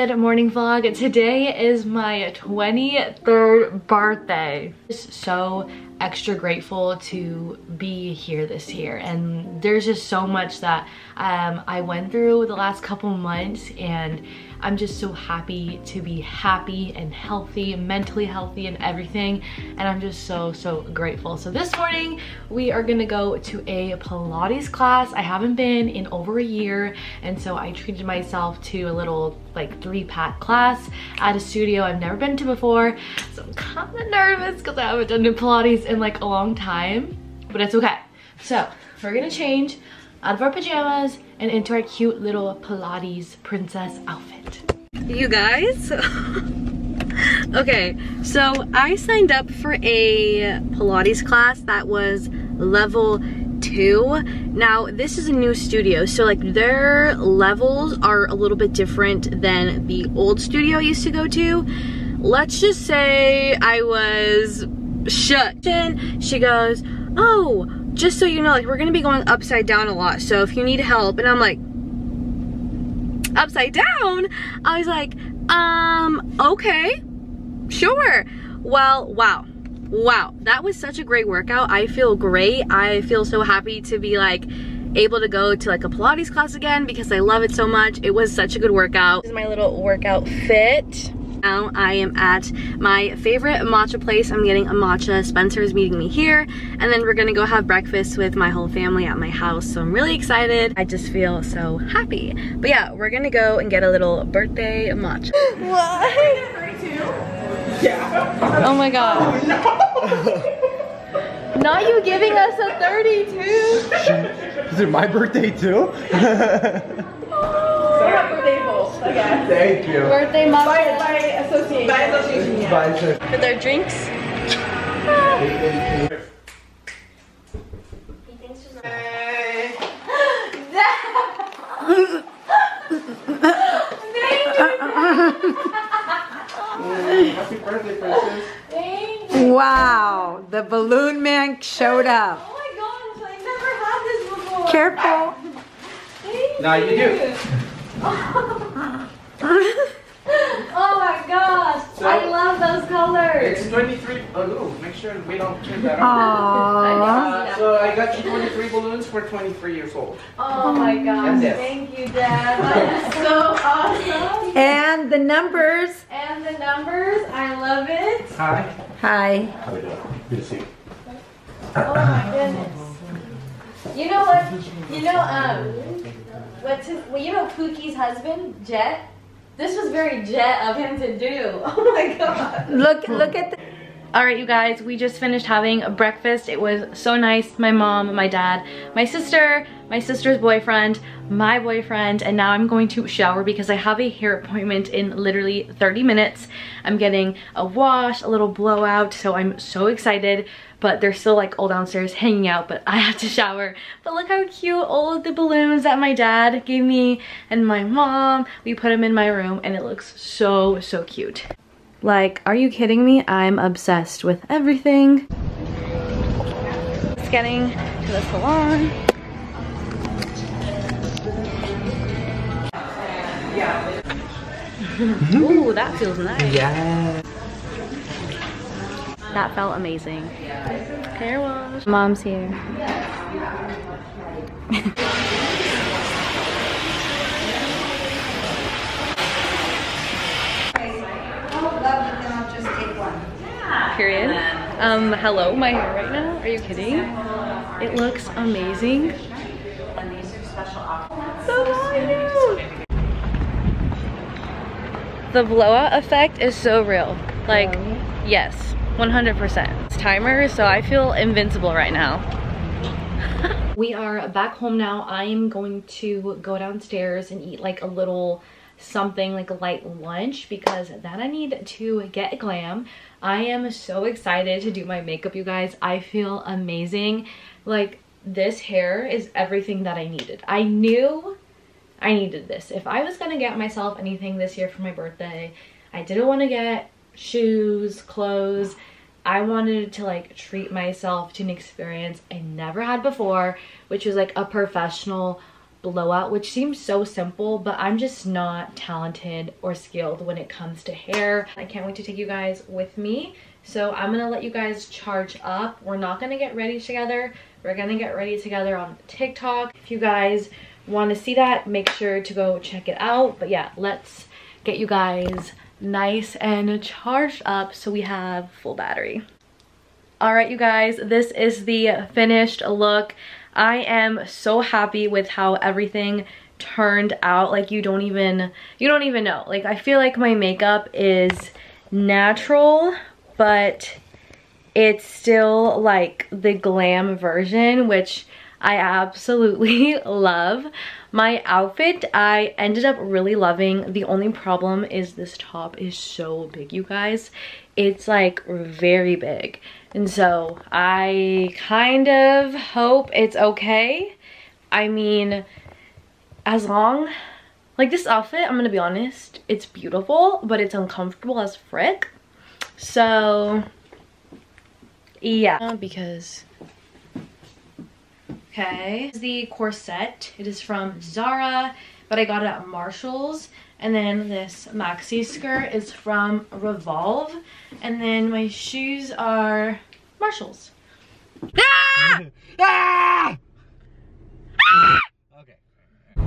Good morning vlog. Today is my 23rd birthday. Just So extra grateful to be here this year and there's just so much that um, I went through the last couple months and I'm just so happy to be happy and healthy, mentally healthy and everything. And I'm just so, so grateful. So this morning we are gonna go to a Pilates class. I haven't been in over a year. And so I treated myself to a little like three pack class at a studio I've never been to before. So I'm kind of nervous because I haven't done Pilates in like a long time, but it's okay. So we're gonna change out of our pajamas and into our cute little Pilates princess outfit. You guys, okay, so I signed up for a Pilates class that was level two. Now, this is a new studio, so like their levels are a little bit different than the old studio I used to go to. Let's just say I was shut. She goes, oh, just so you know, like we're gonna be going upside down a lot. So if you need help, and I'm like, upside down? I was like, um, okay, sure. Well, wow. Wow, that was such a great workout. I feel great. I feel so happy to be like able to go to like a Pilates class again because I love it so much. It was such a good workout. This is my little workout fit. Now I am at my favorite matcha place. I'm getting a matcha. Spencer is meeting me here. And then we're gonna go have breakfast with my whole family at my house. So I'm really excited. I just feel so happy. But yeah, we're gonna go and get a little birthday matcha. what? Yeah. Oh my god. Oh, Not you giving us a 32. Is it my birthday too? Birthday both, I guess. Thank you. Birthday By, matcha. by association. By association, yeah. Bye, sir. For their drinks. Happy birthday, princess. Wow, the balloon man showed up. Oh my gosh, I never had this before. Careful. Now you do. Oh my gosh, So- I love those colors. It's 23. Oh, no, make sure we don't turn that on. Aww. Uh, so I got you 23 balloons for 23 years old. Oh my gosh, thank you, Dad. That is so awesome. And the numbers. And the numbers, I love it. Hi. Hi. How are we doing? Good to see you. Oh my goodness. You know what? You know, um, what's his, well, you know Pookie's husband, Jet? This was very Jet of him to do. Oh my god. Look, look at. All right, you guys, we just finished having breakfast. It was so nice. My mom, my dad, my sister, my sister's boyfriend, my boyfriend, and now I'm going to shower because I have a hair appointment in literally 30 minutes. I'm getting a wash, a little blowout, so I'm so excited, but they're still like all downstairs hanging out, but I have to shower. But look how cute all of the balloons that my dad gave me and my mom, we put them in my room and it looks so, so cute. Like, are you kidding me? I'm obsessed with everything. Just getting to the salon. Ooh, that feels nice. Yeah. That felt amazing. Hair wash. Mom's here. Period. Um, hello, my hair right now. Are you kidding? It looks amazing. So cute. The blowout effect is so real. Like, yes, 100%. It's timer, so I feel invincible right now. we are back home now. I am going to go downstairs and eat like a little something like a light lunch because then I need to get glam. I am so excited to do my makeup, you guys. I feel amazing. like this hair is everything that I needed. I knew I needed this. If I was gonna get myself anything this year for my birthday, I didn't want to get shoes, clothes. I wanted to like treat myself to an experience I never had before, which was like a professional blowout, which seems so simple, but I'm just not talented or skilled when it comes to hair. I can't wait to take you guys with me. So I'm gonna let you guys charge up. We're not gonna get ready together. We're gonna get ready together on TikTok. If you guys want to see that, make sure to go check it out. But yeah, let's get you guys nice and charged up so we have full battery. All right, you guys, this is the finished look. I am so happy with how everything turned out. Like you don't even, you don't even know. Like I feel like my makeup is natural, but it's still like the glam version, which I absolutely love. My outfit, I ended up really loving. The only problem is this top is so big, you guys. It's like very big. And so I kind of hope it's okay. I mean, as long, like this outfit, I'm gonna be honest, it's beautiful, but it's uncomfortable as frick. So, yeah. Because Okay, the corset. It is from Zara, but I got it at Marshall's. And then this maxi skirt is from Revolve. And then my shoes are Marshall's. Ah! Ah! Okay.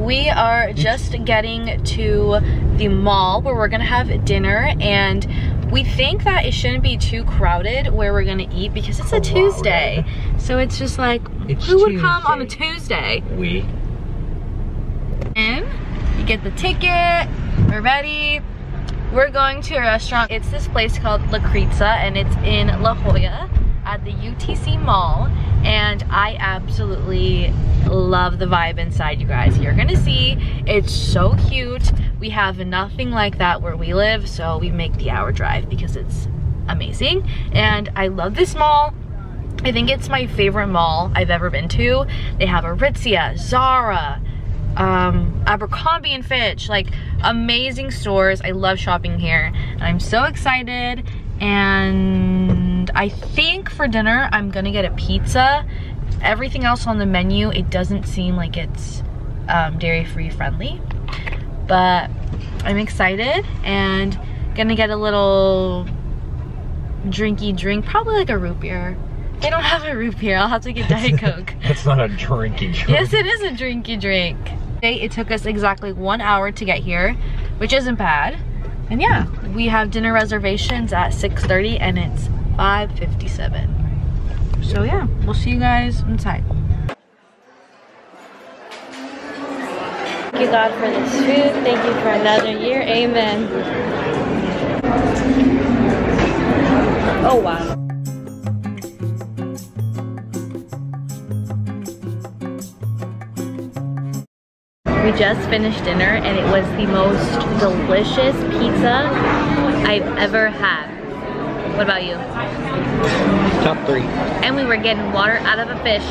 We are just getting to the mall where we're gonna have dinner and we think that it shouldn't be too crowded where we're gonna eat because it's a Tuesday. So it's just like, It's who would come on a Tuesday? We. In, you get the ticket, we're ready. We're going to a restaurant. It's this place called La Crezza and it's in La Jolla at the UTC Mall. And I absolutely love the vibe inside, you guys. You're gonna see, it's so cute. We have nothing like that where we live, so we make the hour drive because it's amazing. And I love this mall. I think it's my favorite mall I've ever been to. They have Aritzia, Zara, um, Abercrombie and Fitch, like amazing stores. I love shopping here. And I'm so excited. And I think for dinner, I'm gonna get a pizza. Everything else on the menu, it doesn't seem like it's um, dairy-free friendly. But I'm excited and gonna get a little drinky drink, probably like a root beer. They don't have a root beer, I'll have to get Diet Coke. It's not a drinky drink. Yes, it is a drinky drink. It took us exactly one hour to get here, which isn't bad. And yeah, we have dinner reservations at 6.30 and it's 5.57. So yeah, we'll see you guys inside. Thank you God for this food. Thank you for another year. Amen. Oh wow. We just finished dinner and it was the most delicious pizza I've ever had. What about you? Top three. And we were getting water out of a fish.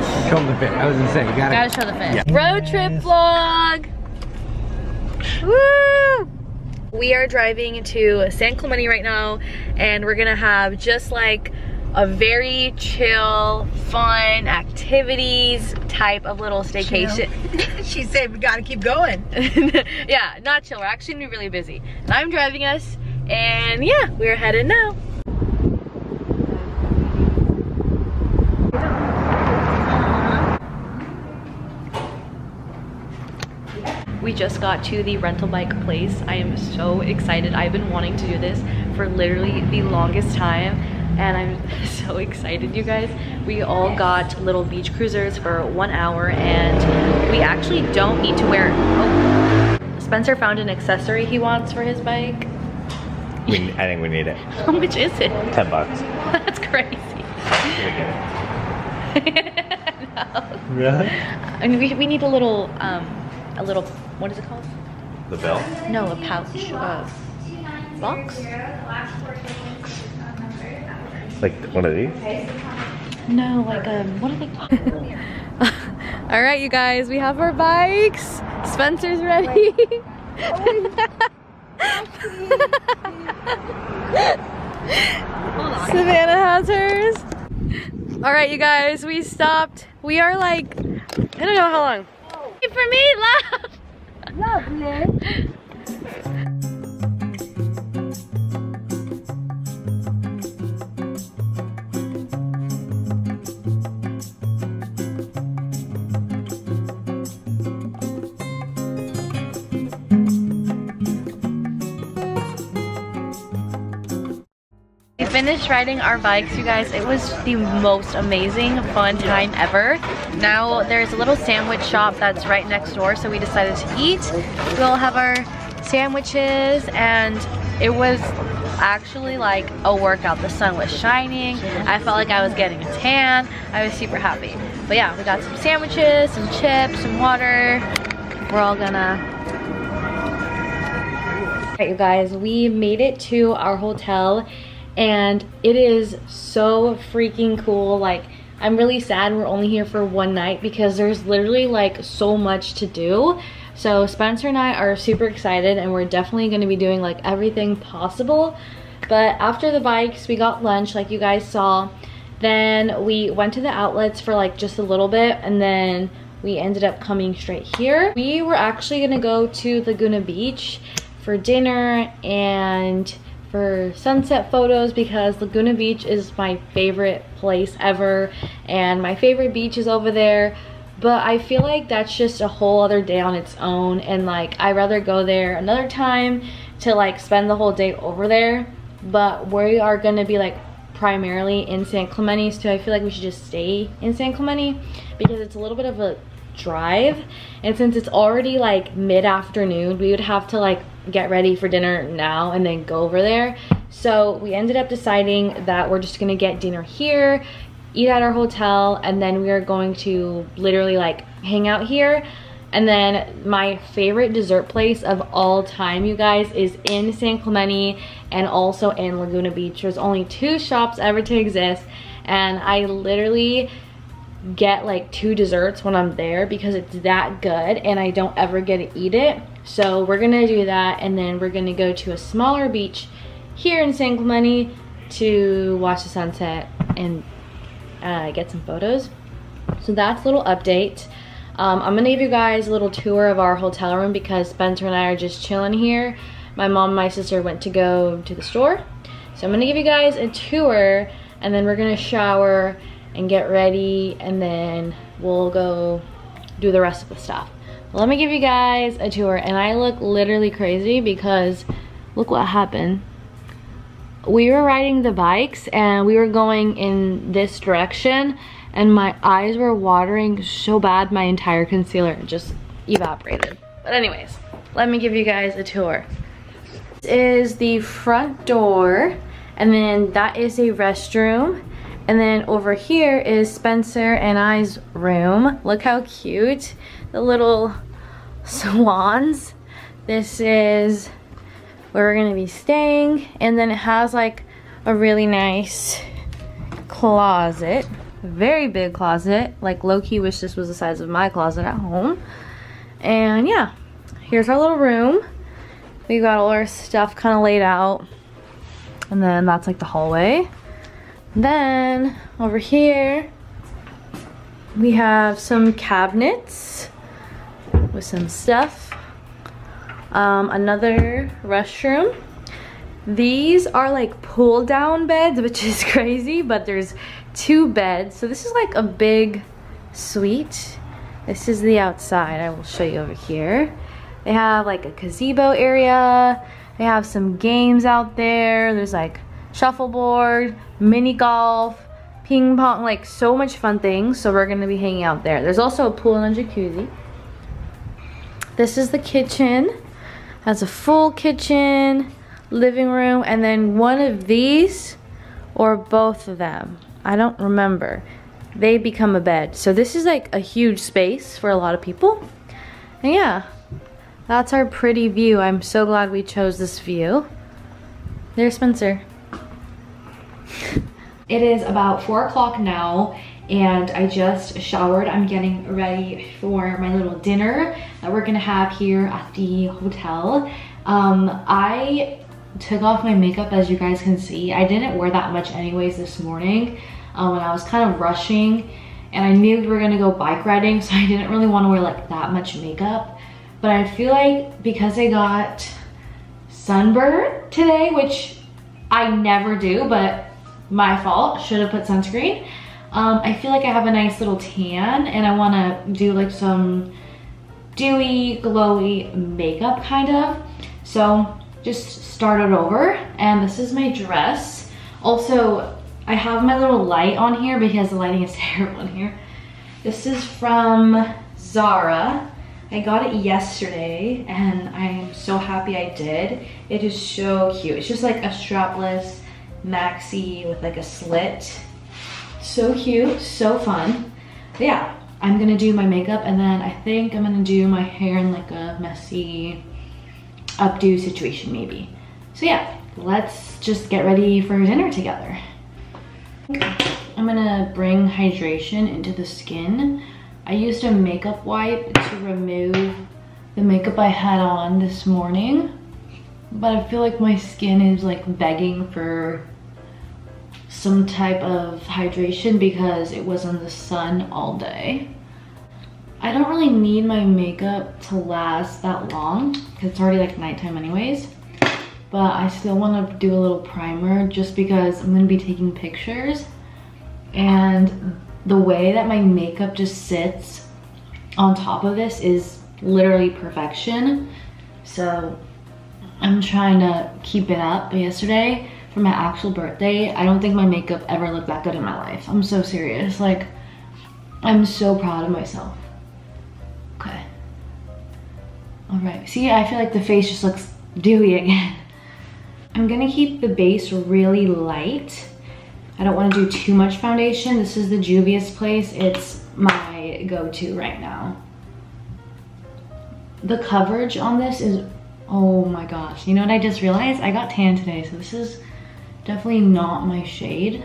Fish. Show them the fit. I was gonna say, you gotta. Gotta show the fish. Yeah. Road trip vlog. Woo! We are driving to San Clemente right now and we're gonna have just like a very chill, fun activities type of little staycation. she said we gotta keep going. yeah, not chill. We're actually gonna be really busy. And I'm driving us and yeah, we're headed now. Just got to the rental bike place. I am so excited. I've been wanting to do this for literally the longest time and I'm so excited you guys. We all got little beach cruisers for one hour and we actually don't need to wear, oh, Spencer found an accessory he wants for his bike. We, I think we need it. How much is it? Ten bucks. That's crazy. no. Really? I mean, we, we need a little, um, a little, what is it called? The bell? No, a pouch, uh, box? Like one of these? No, like um, what are they called? All right, you guys, we have our bikes. Spencer's ready. Savannah has hers. All right, you guys, we stopped. We are like, I don't know how long. For me, love. Lovely. Finished riding our bikes, you guys. It was the most amazing, fun time ever. Now there's a little sandwich shop that's right next door, so we decided to eat. We'll have our sandwiches, and it was actually like a workout. The sun was shining. I felt like I was getting a tan. I was super happy. But yeah, we got some sandwiches, some chips, some water. We're all gonna Alright you guys, we made it to our hotel and it is so freaking cool. Like, I'm really sad we're only here for one night because there's literally like so much to do. So Spencer and I are super excited and we're definitely gonna be doing like everything possible. But after the bikes, we got lunch like you guys saw. Then we went to the outlets for like just a little bit and then we ended up coming straight here. We were actually gonna go to Laguna Beach for dinner and for sunset photos because Laguna Beach is my favorite place ever and my favorite beach is over there. But I feel like that's just a whole other day on its own and like I'd rather go there another time to like spend the whole day over there. But we are gonna be like primarily in San Clemente so I feel like we should just stay in San Clemente because it's a little bit of a drive. And since it's already like mid-afternoon we would have to like get ready for dinner now and then go over there. So we ended up deciding that we're just gonna get dinner here eat at our hotel and then we are going to literally like hang out here. And then my favorite dessert place of all time you guys is in San Clemente and also in Laguna Beach. There's only two shops ever to exist. And I literally get like two desserts when I'm there because it's that good and I don't ever get to eat it. So we're gonna do that and then we're gonna go to a smaller beach here in San Clemente to watch the sunset and uh, get some photos. So that's a little update. Um, I'm gonna give you guys a little tour of our hotel room because Spencer and I are just chilling here. My mom and my sister went to go to the store. So I'm gonna give you guys a tour and then we're gonna shower and get ready and then we'll go do the rest of the stuff. Let me give you guys a tour and I look literally crazy because look what happened. We were riding the bikes and we were going in this direction and my eyes were watering so bad my entire concealer just evaporated. But anyways, let me give you guys a tour. This is the front door and then that is a restroom and then over here is Spencer and I's room. Look how cute. The little swans. This is where we're gonna be staying. And then it has like a really nice closet. Very big closet. Like low-key wish this was the size of my closet at home. And yeah, here's our little room. We got all our stuff kind of laid out. And then that's like the hallway. Then over here, we have some cabinets with some stuff. Um, another restroom. These are like pull down beds, which is crazy, but there's two beds. So this is like a big suite. This is the outside. I will show you over here. They have like a gazebo area. They have some games out there. There's like shuffleboard, mini golf, ping pong, like so much fun things. So we're gonna be hanging out there. There's also a pool and a jacuzzi. This is the kitchen. Has a full kitchen, living room, and then one of these or both of them. I don't remember. They become a bed. So this is like a huge space for a lot of people. And yeah, that's our pretty view. I'm so glad we chose this view. There's Spencer. It is about four o'clock now and I just showered. I'm getting ready for my little dinner that we're gonna have here at the hotel. Um, I took off my makeup as you guys can see. I didn't wear that much anyways this morning um, when I was kind of rushing and I knew we were gonna go bike riding so I didn't really wanna wear like that much makeup. But I feel like because I got sunburn today, which I never do, but my fault, should have put sunscreen. Um, I feel like I have a nice little tan and I wanna do like some dewy, glowy makeup kind of. So just started over and this is my dress. Also, I have my little light on here because the lighting is terrible in here. This is from Zara. I got it yesterday and I'm so happy I did. It is so cute. It's just like a strapless maxi with like a slit. So cute, so fun. But yeah, I'm gonna do my makeup and then I think I'm gonna do my hair in like a messy updo situation maybe. So yeah, let's just get ready for dinner together. I'm gonna bring hydration into the skin. I used a makeup wipe to remove the makeup I had on this morning, but I feel like my skin is like begging for some type of hydration because it was in the sun all day. I don't really need my makeup to last that long because it's already like nighttime anyways. But I still want to do a little primer just because I'm going to be taking pictures. And the way that my makeup just sits on top of this is literally perfection. So I'm trying to keep it up. But yesterday for my actual birthday, I don't think my makeup ever looked that good in my life. I'm so serious. Like, I'm so proud of myself. Okay. All right, see, I feel like the face just looks dewy again. I'm gonna keep the base really light. I don't wanna do too much foundation. This is the Juvia's Place. It's my go-to right now. The coverage on this is, oh my gosh. You know what I just realized? I got tan today, so this is definitely not my shade.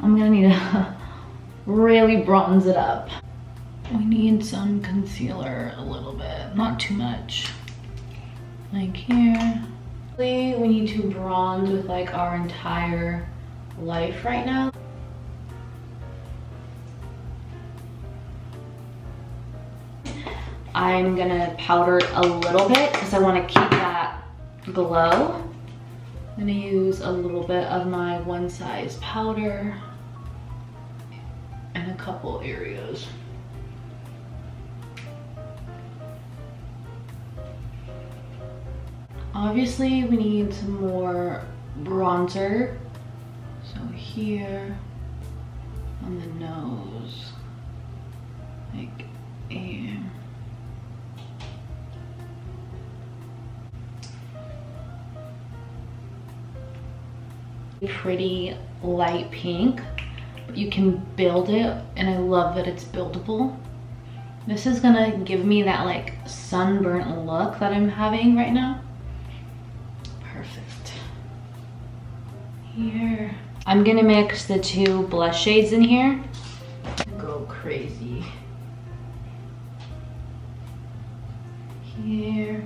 I'm gonna need to really bronze it up. We need some concealer a little bit, not too much. Like here. We need to bronze with like our entire life right now. I'm gonna powder a little bit because I want to keep that glow. I'm gonna use a little bit of my one size powder in a couple areas. Obviously, we need some more bronzer. So here on the nose, like here. Pretty light pink, you can build it and I love that it's buildable. This is gonna give me that like sunburnt look that I'm having right now. Perfect. Here. I'm gonna mix the two blush shades in here. Go crazy. Here.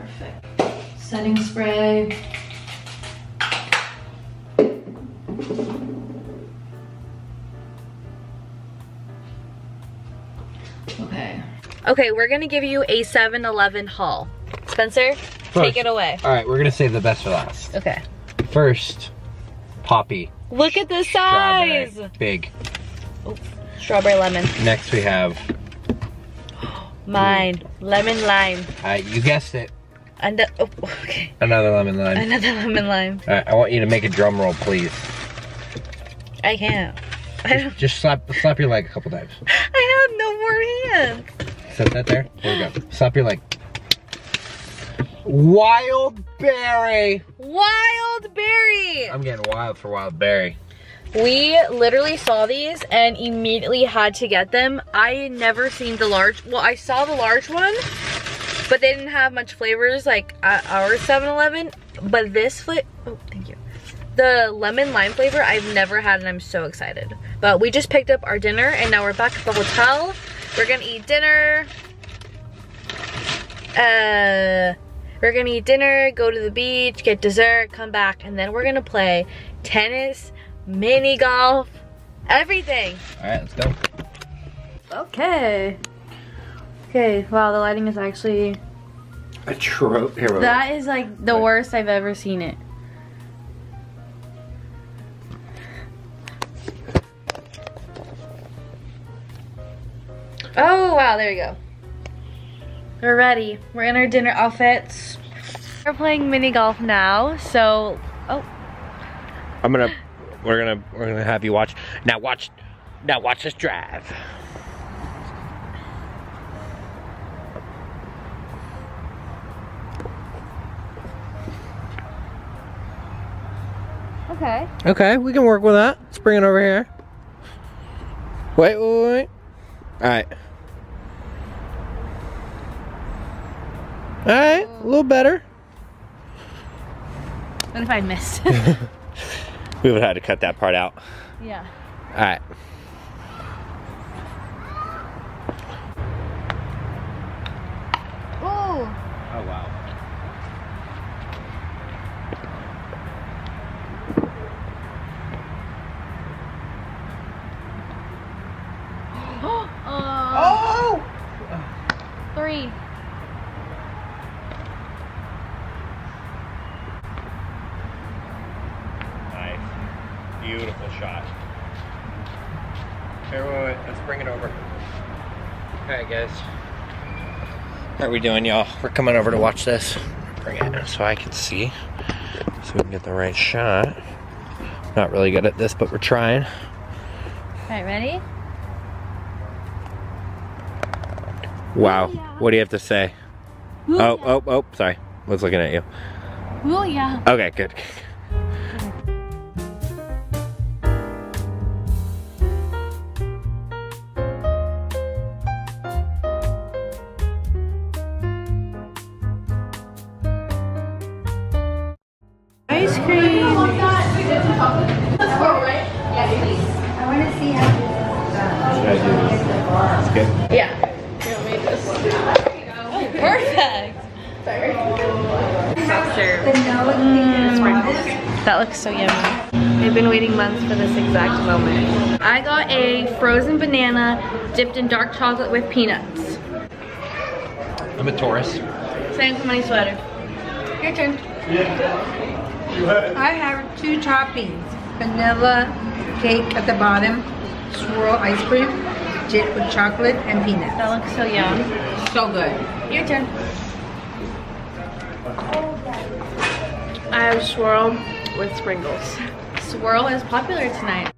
Perfect. Setting spray. Okay. Okay, we're gonna give you a 7-Eleven haul. Spencer, take it away. All right, we're gonna save the best for last. Okay. First, Poppi. Look at the Strawberry. size! Big. Strawberry lemon. Next we have, Mine. Lemon lime. uh, you guessed it, And the, oh, okay. another lemon lime. Another lemon lime. All right, I want you to make a drum roll, please. I can't. I don't. Just slap, slap your leg a couple times. I have no more hands. Set that there. There we go. Slap your leg. Wild berry. Wild berry. I'm getting wild for wild berry. We literally saw these and immediately had to get them. I never seen the large, well, I saw the large one but they didn't have much flavors like at our 7-Eleven. But this flavor, oh, thank you. The lemon lime flavor I've never had and I'm so excited. But we just picked up our dinner and now we're back at the hotel. We're gonna eat dinner. Uh, we're gonna eat dinner, go to the beach, get dessert, come back, and then we're gonna play tennis, mini golf, everything. All right, let's go. Okay. Okay, wow, the lighting is actually, A trope hero. that is like the worst I've ever seen it. Oh, wow, there we go. We're ready. We're in our dinner outfits. We're playing mini golf now, so, oh, I'm gonna, we're gonna, we're gonna have you watch. Now watch, now watch us drive. Okay. Okay, we can work with that. Let's bring it over here. Wait, wait, wait. All right. All right, a little better. What if I missed? We would have had to cut that part out. yeah. All right. Ooh. Oh wow. oh! Three. Nice. Beautiful shot. Here, wait, wait, let's bring it over. Alright, guys. What are we doing, y'all? We're coming over to watch this. Bring it so I can see. So we can get the right shot. Not really good at this, but we're trying. Alright, ready? Wow. What do you have to say? Oh, oh, oh, sorry. I was looking at you. Oh, yeah. Okay, good. Perfect. Soft serve. That looks so yummy. I've been waiting months for this exact moment. I got a frozen banana dipped in dark chocolate with peanuts. I'm a tourist. Same for my sweater. Your turn. I have two toppings. Vanilla cake at the bottom, swirl ice cream, dipped with chocolate and peanuts. That looks so yum. So good. Your turn. I have swirl with sprinkles. Swirl is popular tonight.